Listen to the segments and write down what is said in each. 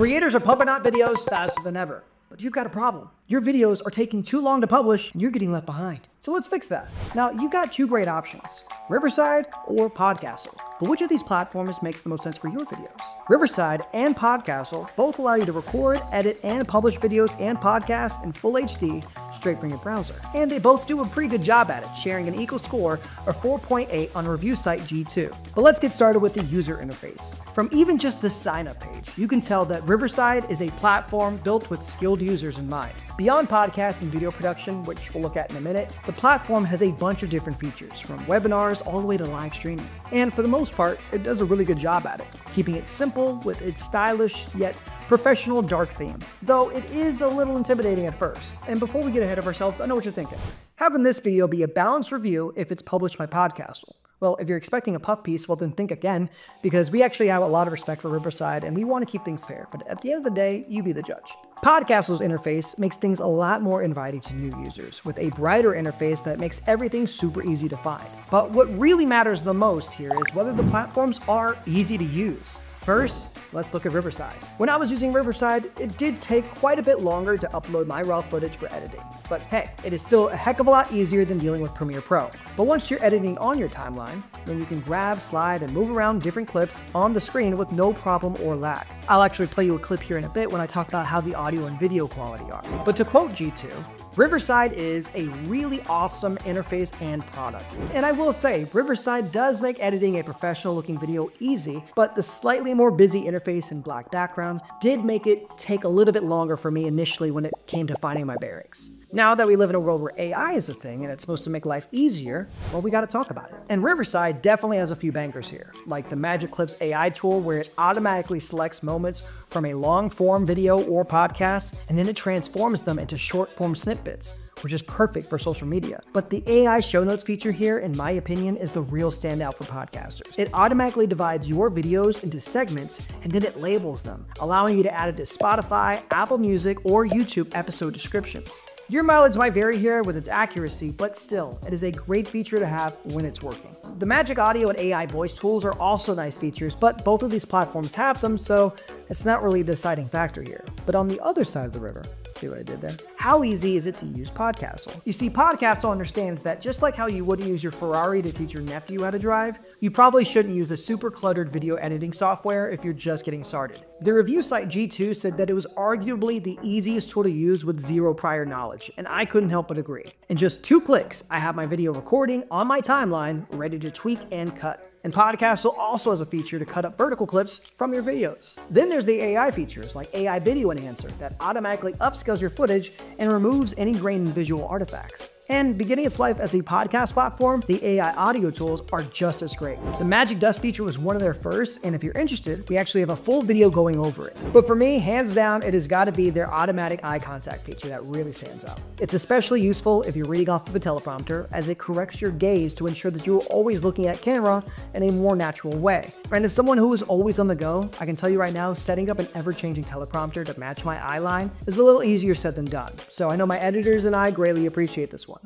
Creators are pumping out videos faster than ever. But you've got a problem. Your videos are taking too long to publish and you're getting left behind. So let's fix that. Now, you've got two great options, Riverside or Podcastle. But which of these platforms makes the most sense for your videos? Riverside and Podcastle both allow you to record, edit, and publish videos and podcasts in full HD straight from your browser. And they both do a pretty good job at it, sharing an equal score of 4.8 on review site G2. But let's get started with the user interface. From even just the sign up page, you can tell that Riverside is a platform built with skilled users in mind. Beyond podcast and video production, which we'll look at in a minute, the platform has a bunch of different features, from webinars all the way to live streaming. And for the most part, it does a really good job at it, keeping it simple with its stylish yet professional dark theme, though it is a little intimidating at first. And before we get ahead of ourselves, I know what you're thinking. Having this video be a balanced review if it's published by Podcastle. Well, if you're expecting a puff piece, well then think again, because we actually have a lot of respect for Riverside and we want to keep things fair, but at the end of the day, you be the judge. Podcastle's interface makes things a lot more inviting to new users, with a brighter interface that makes everything super easy to find. But what really matters the most here is whether the platforms are easy to use. First, let's look at Riverside. When I was using Riverside, it did take quite a bit longer to upload my raw footage for editing. But hey, it is still a heck of a lot easier than dealing with Premiere Pro. But once you're editing on your timeline, then you can grab, slide, and move around different clips on the screen with no problem or lag. I'll actually play you a clip here in a bit when I talk about how the audio and video quality are. But to quote G2, Riverside is a really awesome interface and product. And I will say, Riverside does make editing a professional looking video easy, but the slightly more busy interface and black background did make it take a little bit longer for me initially when it came to finding my bearings. Now that we live in a world where AI is a thing and it's supposed to make life easier, well, we gotta talk about it. And Riverside definitely has a few bangers here, like the Magic Clips AI tool where it automatically selects moments from a long form video or podcast, and then it transforms them into short form snippets which is perfect for social media. But the AI show notes feature here, in my opinion, is the real standout for podcasters. It automatically divides your videos into segments and then it labels them, allowing you to add it to Spotify, Apple Music, or YouTube episode descriptions. Your mileage might vary here with its accuracy, but still, it is a great feature to have when it's working. The Magic Audio and AI voice tools are also nice features, but both of these platforms have them, so it's not really a deciding factor here. But on the other side of the river, See what I did there? How easy is it to use Podcastle? You see, Podcastle understands that just like how you wouldn't use your Ferrari to teach your nephew how to drive, you probably shouldn't use a super cluttered video editing software if you're just getting started. The review site G2 said that it was arguably the easiest tool to use with zero prior knowledge, and I couldn't help but agree. In just two clicks, I have my video recording on my timeline ready to tweak and cut. And Podcastle also has a feature to cut up vertical clips from your videos. Then there's the AI features like AI Video Enhancer that automatically upscales your footage and removes any grain in visual artifacts. And beginning its life as a podcast platform, the AI audio tools are just as great. The Magic Dust feature was one of their first, and if you're interested, we actually have a full video going over it. But for me, hands down, it has got to be their automatic eye contact feature that really stands out. It's especially useful if you're reading off of a teleprompter, as it corrects your gaze to ensure that you're always looking at camera in a more natural way. And as someone who is always on the go, I can tell you right now, setting up an ever-changing teleprompter to match my eye line is a little easier said than done. So I know my editors and I greatly appreciate this one.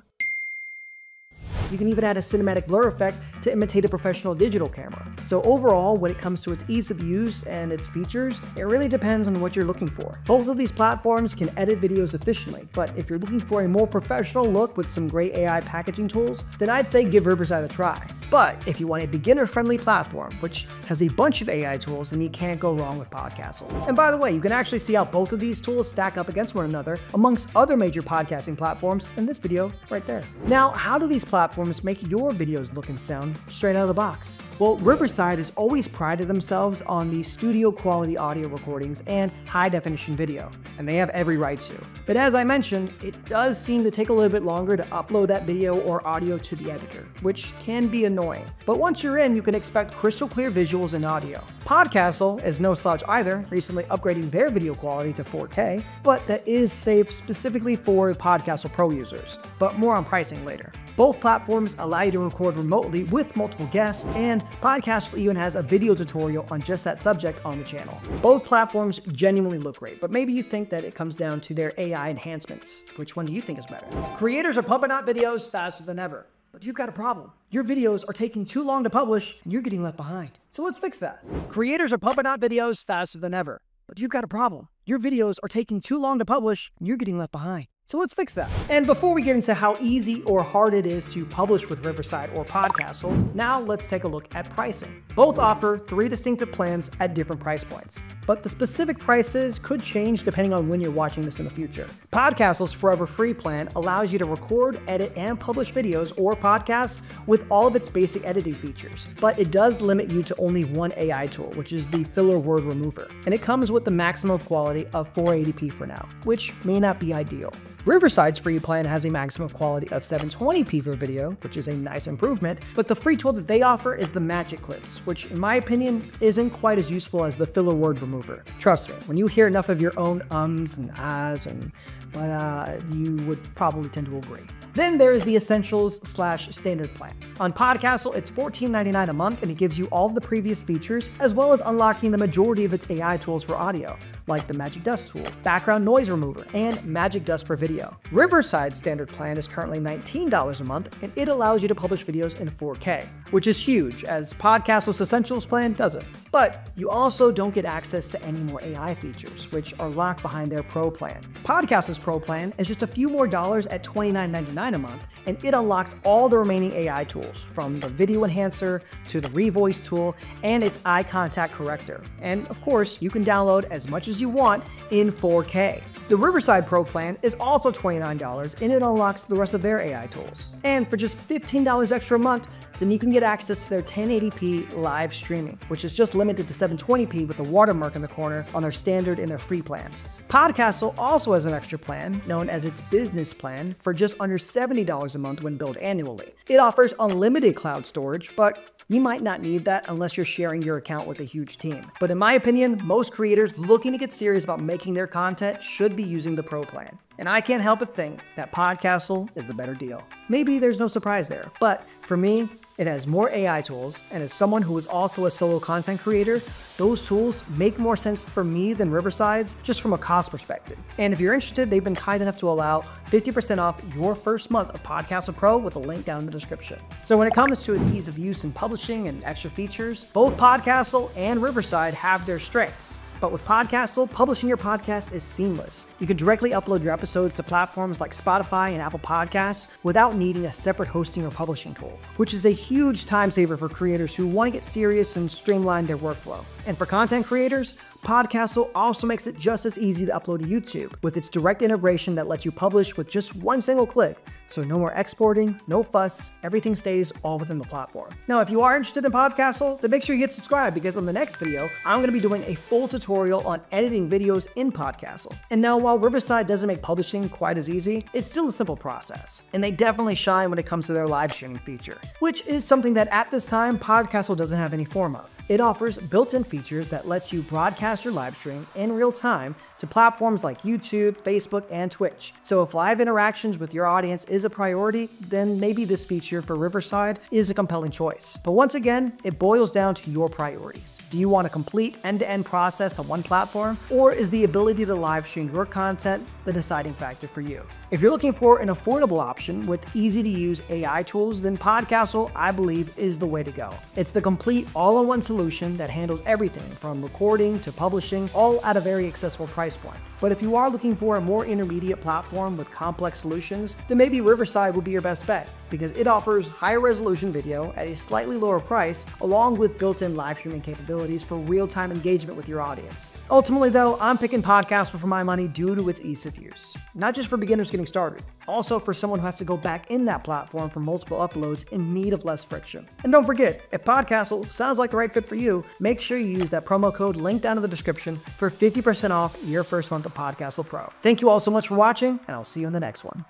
You can even add a cinematic blur effect to imitate a professional digital camera. So overall, when it comes to its ease of use and its features, it really depends on what you're looking for. Both of these platforms can edit videos efficiently, but if you're looking for a more professional look with some great AI packaging tools, then I'd say give Riverside a try. But if you want a beginner-friendly platform, which has a bunch of AI tools, then you can't go wrong with Podcastle. And by the way, you can actually see how both of these tools stack up against one another amongst other major podcasting platforms in this video right there. Now, how do these platforms make your videos look and sound straight out of the box? Well, Riverside has always prided themselves on the studio quality audio recordings and high definition video, and they have every right to. But as I mentioned, it does seem to take a little bit longer to upload that video or audio to the editor, which can be annoying. But once you're in, you can expect crystal clear visuals and audio. Podcastle is no slouch either, recently upgrading their video quality to 4K, but that is saved specifically for Podcastle Pro users. But more on pricing later. Both platforms allow you to record remotely with multiple guests, and Podcastle even has a video tutorial on just that subject on the channel. Both platforms genuinely look great, but maybe you think that it comes down to their AI enhancements. Which one do you think is better? Creators are pumping out videos faster than ever. You've got a problem. Your videos are taking too long to publish and you're getting left behind. So let's fix that. Creators are pumping out videos faster than ever. But you've got a problem. Your videos are taking too long to publish, and you're getting left behind. So let's fix that. And before we get into how easy or hard it is to publish with Riverside or Podcastle, now let's take a look at pricing. Both offer three distinctive plans at different price points, but the specific prices could change depending on when you're watching this in the future. Podcastle's Forever Free plan allows you to record, edit, and publish videos or podcasts with all of its basic editing features, but it does limit you to only one AI tool, which is the filler word remover, and it comes with the maximum quality of 480p for now, which may not be ideal. Riverside's free plan has a maximum quality of 720p for video, which is a nice improvement, but the free tool that they offer is the Magic Clips, which in my opinion isn't quite as useful as the filler word remover. Trust me, when you hear enough of your own ums and ahs and but uh, you would probably tend to agree. Then there is the Essentials slash Standard plan. On Podcastle, it's $14.99 a month and it gives you all of the previous features, as well as unlocking the majority of its AI tools for audio, like the Magic Dust tool, background noise remover, and Magic Dust for video. Riverside Standard plan is currently $19 a month and it allows you to publish videos in 4K, which is huge as Podcastle's Essentials plan doesn't. But you also don't get access to any more AI features, which are locked behind their Pro plan. Podcastle's Pro plan is just a few more dollars at $29.99 a month, and it unlocks all the remaining AI tools, from the video enhancer to the revoice tool and its eye contact corrector. And of course, you can download as much as you want in 4K. The Riverside Pro plan is also $29 and it unlocks the rest of their AI tools. And for just $15 extra a month, then you can get access to their 1080p live streaming, which is just limited to 720p with a watermark in the corner on their standard and their free plans. Podcastle also has an extra plan, known as its business plan, for just under $70 a month when billed annually. It offers unlimited cloud storage, but you might not need that unless you're sharing your account with a huge team. But in my opinion, most creators looking to get serious about making their content should be using the Pro plan. And I can't help but think that Podcastle is the better deal. Maybe there's no surprise there, but for me, it has more AI tools, and as someone who is also a solo content creator, those tools make more sense for me than Riverside's just from a cost perspective. And if you're interested, they've been kind enough to allow 50% off your first month of Podcastle Pro with a link down in the description. So when it comes to its ease of use in publishing and extra features, both Podcastle and Riverside have their strengths. But with Podcastle, publishing your podcast is seamless. You can directly upload your episodes to platforms like Spotify and Apple Podcasts without needing a separate hosting or publishing tool, which is a huge time saver for creators who want to get serious and streamline their workflow. And for content creators, Podcastle also makes it just as easy to upload to YouTube with its direct integration that lets you publish with just one single click. So no more exporting, no fuss, everything stays all within the platform. Now, if you are interested in Podcastle, then make sure you hit subscribe because on the next video, I'm going to be doing a full tutorial on editing videos in Podcastle. And now, while Riverside doesn't make publishing quite as easy, it's still a simple process. And they definitely shine when it comes to their live streaming feature, which is something that at this time, Podcastle doesn't have any form of. It offers built-in features that lets you broadcast your live stream in real time to platforms like YouTube, Facebook, and Twitch. So if live interactions with your audience is a priority, then maybe this feature for Riverside is a compelling choice. But once again, it boils down to your priorities. Do you want a complete end-to-end process on one platform, or is the ability to live stream your content the deciding factor for you? If you're looking for an affordable option with easy-to-use AI tools, then Podcastle, I believe, is the way to go. It's the complete all-in-one solution that handles everything from recording to publishing, all at a very accessible price price point. But if you are looking for a more intermediate platform with complex solutions, then maybe Riverside would be your best bet because it offers higher resolution video at a slightly lower price, along with built-in live streaming capabilities for real-time engagement with your audience. Ultimately though, I'm picking Podcastle for my money due to its ease of use. Not just for beginners getting started, also for someone who has to go back in that platform for multiple uploads in need of less friction. And don't forget, if Podcastle sounds like the right fit for you, make sure you use that promo code linked down in the description for 50% off your first month of Podcastle Pro. Thank you all so much for watching, and I'll see you in the next one.